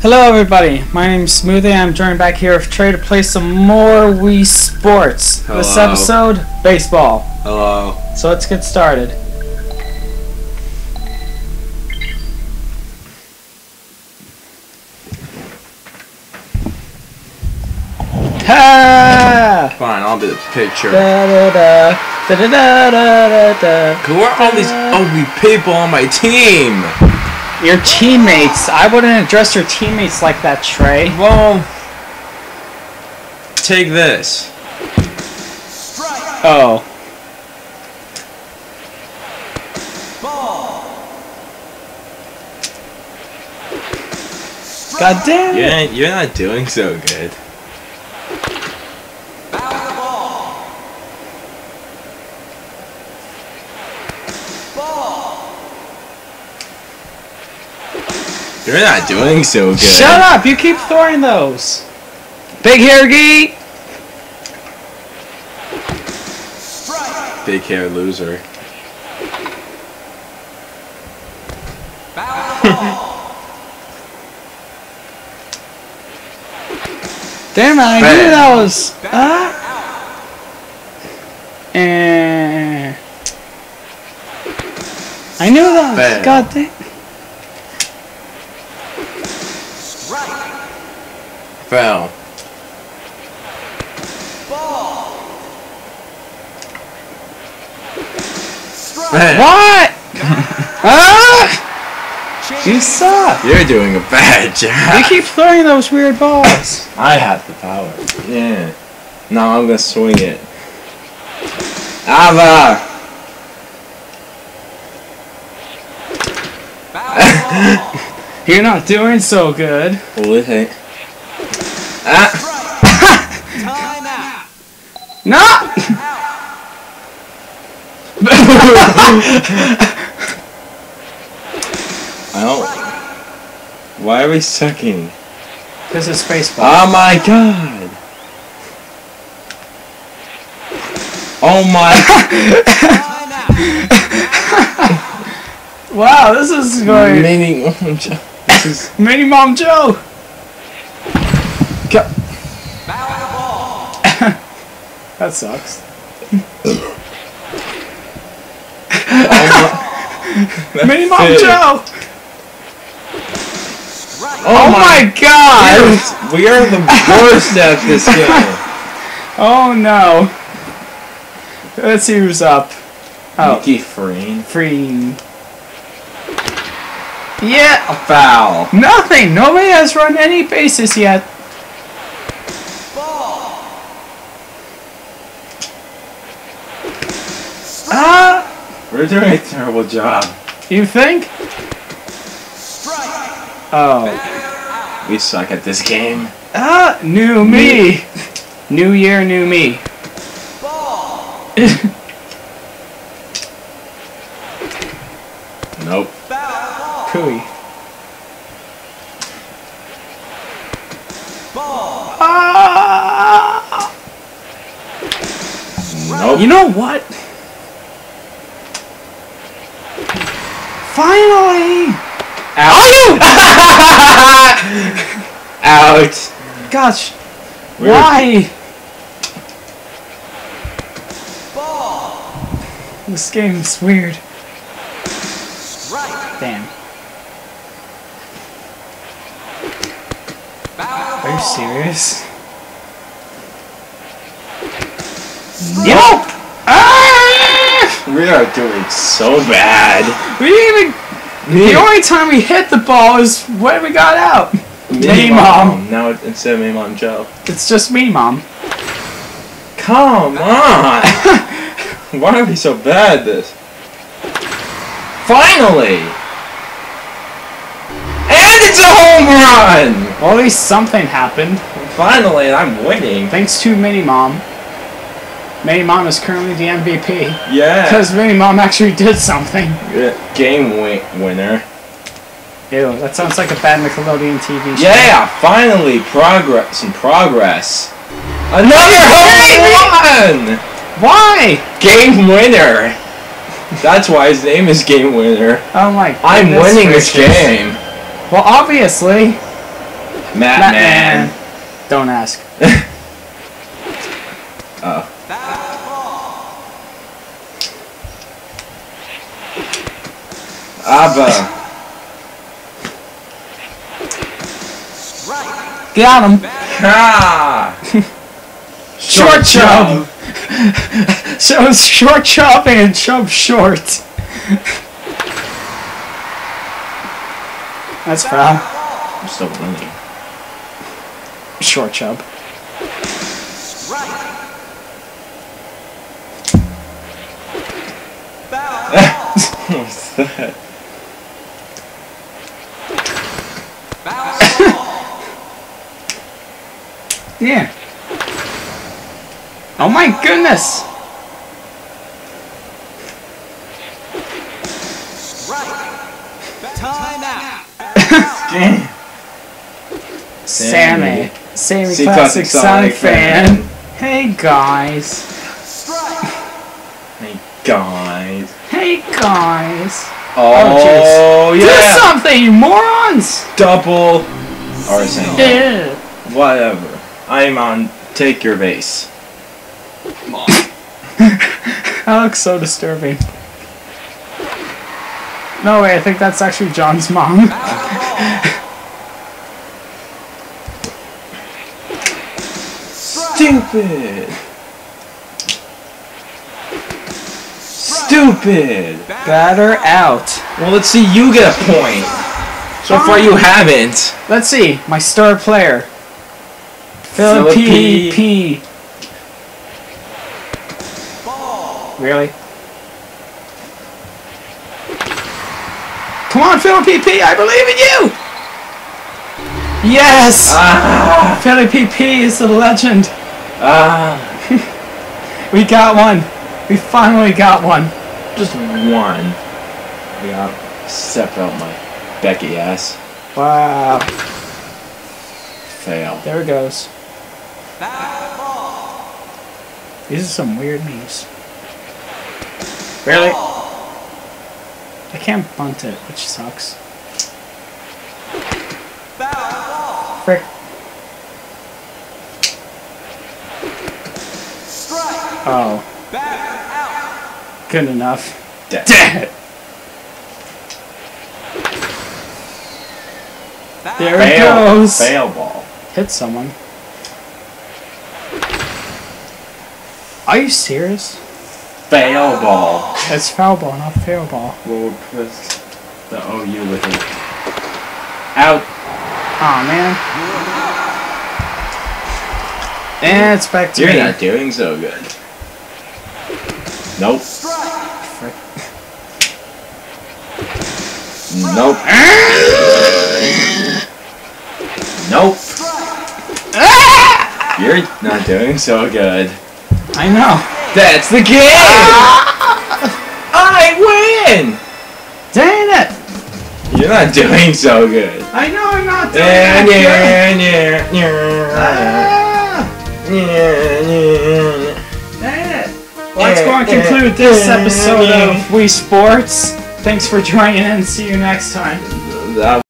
Hello everybody, my name's Smoothie. I'm joined back here with Trey to play some more Wii Sports. This episode, baseball. Hello. So let's get started. Ha! Fine, I'll be the pitcher. Da da da da da da da da. Who are all these ugly people on my team? Your teammates. I wouldn't address your teammates like that, Trey. Well, take this. Oh. God damn it. You're, you're not doing so good. You're not doing so good. Shut up! You keep throwing those. Big hair gee. Big hair loser. Damn it! I knew that was. Ah. Eh. I knew that was. God damn. Foul. Man, What? ah! You suck. You're doing a bad job. You keep throwing those weird balls. I have the power. Yeah. Now I'm gonna swing it. Ava! You're not doing so good. What is it? Ah! No! I don't. Why are we sucking? This is baseball. Oh my god! Oh my! wow, this is going. Meaning, this is. Mini Mom Joe! Go- That sucks. Oh Mini Mom. Joe! Oh, Oh my god! Dude, we are the worst at this game. Oh no. Let's see who's up. Oh, Mickey Freen. free. Yeah! A foul. Nothing! Nobody has run any bases yet. Ah! We're doing a terrible job. You think? Oh. We suck at this game. Ah! New me! New year, new me. Nope. Cooey. Ah! Nope. You know what? Finally! Out. Out. Gosh, We're- why? This game's weird. Damn. Are you serious? Nope! Ah! We are doing so bad. We didn't even. The only time we hit the ball is when we got out. Mini Mom. Now it- instead of Mini Mom Joe. It's just me, mom. Come on. Why are we so bad at this? Finally. And it's a home run. Well, at least something happened. Finally, I'm winning. Thanks to Mini Mom. Mini Mom is currently the MVP. Yeah. Because Mini Mom actually did something. Yeah, Game win- winner. Ew, that sounds like a bad Nickelodeon TV show. Yeah, finally progress. Some progress. Another home run. Why? Game winner. That's why his name is Game Winner. Oh my god, I'm winning this game. Well, obviously. Matt, Matt Man. Man. Don't ask. Oh. Abba. Got him. Ha! Short chub. so it's short chub and chub short. That's foul. I'm still winning. Short chub. What's that? Yeah. Oh my goodness. Time out. Damn. Sammy. Sammy See Classic, Classic Sonic, Sonic fan. fan. Hey guys. Hey guys. Hey guys. Oh, oh Do yeah. Do something, you morons! Double. Arsenal. Yeah. Whatever. I'm on. Take your base. That looks so disturbing. No way, I think that's actually John's mom. Stupid. Stupid. Batter out. Well, let's see. You get a point. So far, you haven't. Let's see, my star player. Philip P. Really? Come on, Philip P. I believe in you! Yes! Ah. Philip P. P. is the legend. Ah. We got one. We finally got one. Just one. Yeah. Step out my Becky ass. Wow. Fail. There it goes. These are some weird memes. Really? I can't bunt it, which sucks. Frick. Oh. Good enough. Dead. Damn it! There it Fail. goes. Fail ball. Hit someone. Are you serious? Fail ball. It's foul ball, not fail ball. We'll put the OU with it. Out. Aw, man. And it's back to You're me. not doing so good. Nope. Nope. nope. You're not doing so good. I know. That's the game! I win! Dang it! You're not doing so good. I know I'm not doing Yeah, that yeah, yeah, good. Ah, yeah, yeah, yeah. dang it. Well, that's going to conclude this episode of Wii Sports. Thanks for joining in. See you next time. That